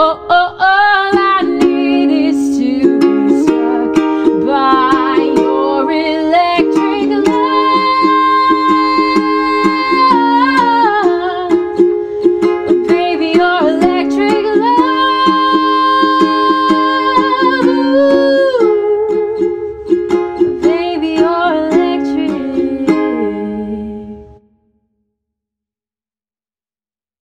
oh.